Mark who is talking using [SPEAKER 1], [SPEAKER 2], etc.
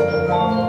[SPEAKER 1] Música